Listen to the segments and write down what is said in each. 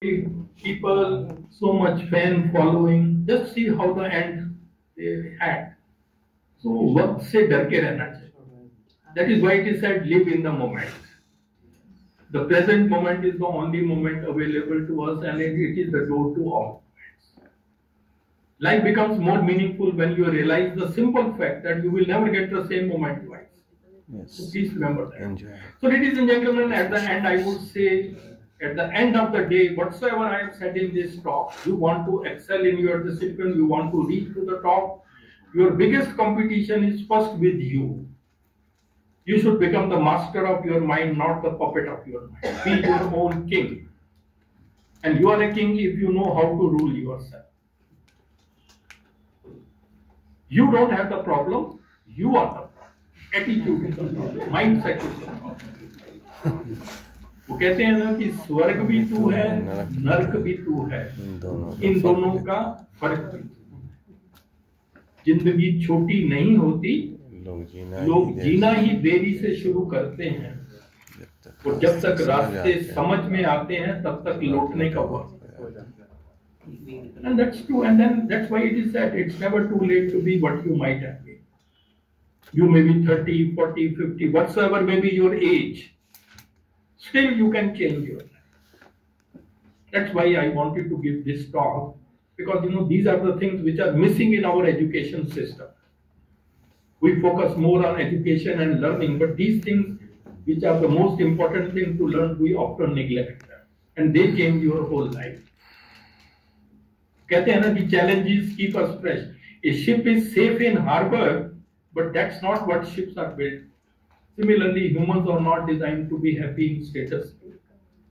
people, so much fan following, just see how the end they had. So वक्त से डर के रहना चाहिए. That is why it is said live in the moment. The present moment is the only moment available to us and it it is the door to all moments. Life becomes more meaningful when you realize the simple fact that you will never get the same moment twice. So Yes. please remember that. Enjoy. So ladies and gentlemen, at the end, I would say, at the end of the day, whatsoever I have said in this talk, you want to excel in your discipline, you want to reach to the top, your biggest competition is first with you. You should become the master of your mind, not the puppet of your mind. Be your own king. And you are a king if you know how to rule yourself. You don't have the problem, you are the problem. Attitude is the problem, mindset is the problem. वो कहते हैं ना कि स्वर्ग भी तू है नरक भी तू है इन दोनों का फ़र्क है। भी ज़िंदगी छोटी नहीं होती लोग जीना लोग ही जीना ही देरी से शुरू करते हैं और जब तक रास्ते समझ में आते हैं तब तक लौटने का वक्त And that's true. And then that's why it is said it's never too late to be what you might have been. You may be 30, 40, 50, whatsoever may be your age. Still you can change your life. That's why I wanted to give this talk because you know these are the things which are missing in our education system. We focus more on education and learning, but these things which are the most important thing to learn, we often neglect them. And they change your whole life. कहते हैं ना कि challenges keep us fresh. A ship is safe in harbor, but that's not what ships are built. Similarly, humans are not designed to be happy in status. quo.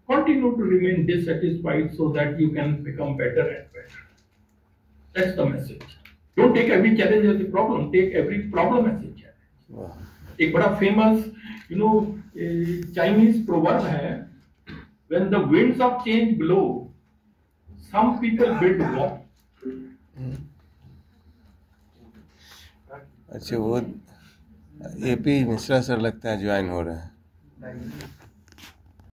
Continue to remain dissatisfied so that you can become better and better. That's the message. Don't take every challenge as a problem. Take every problem as a challenge. वाह, एक बड़ा famous you know Chinese proverb है when the winds of change blow some people build wall अच्छा वो AP Mishra sir लगता है join हो रहे हैं।